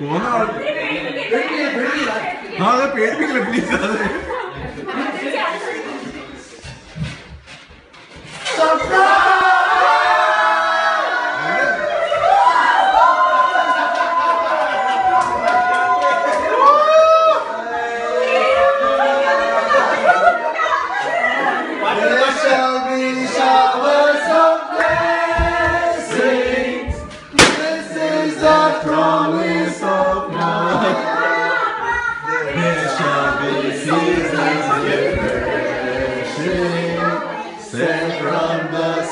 പോന്ന ആൾ ആ അതെ പേടിപ്പിക്കില്ല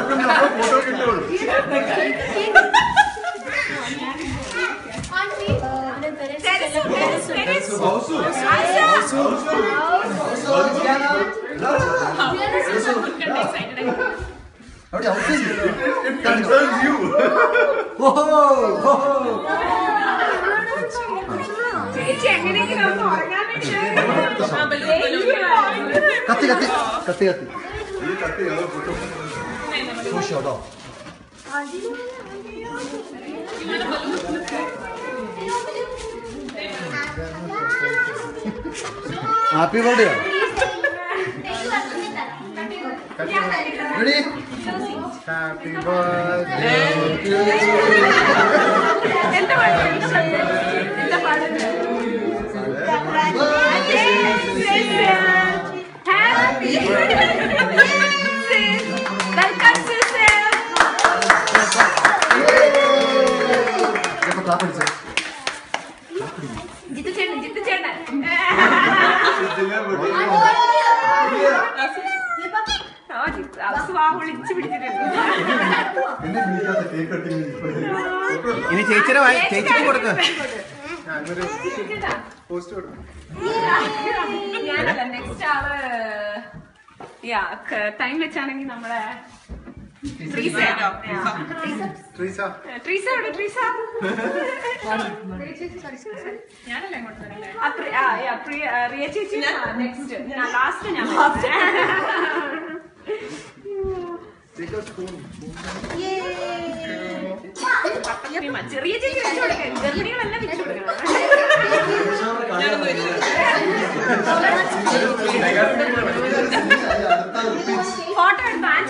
from the photo കിട്ടുള്ളൂ അവിടെ ഔട്ട് Concerns you. ഒന്ന് ഉറങ്ങാൻ കത്തി കത്തി കത്തി കത്തി. സൂക്ഷിച്ചോട്ടോ happy birthday ready happy birthday ഇനി ചേച്ചിയുടെ വായി- കൊടുക്ക കൊടുക്ക്. ഞാനല്ല നെക്സ്റ്റ് ആൾ ടൈം വെച്ചാണെങ്കിൽ നമ്മളെ റിയ ചേച്ചി? നെക്സ്റ്റ് ലാസ്റ്റ് ഞാൻ. ചെറിയ ചേച്ചി വെച്ചു കൊടുക്കണം ഗർഭിണികളെല്ലാം വെച്ചു കൊടുക്കണം ഫോട്ടോ എടുത്തോ ആൻ ചേച്ചിയുടെ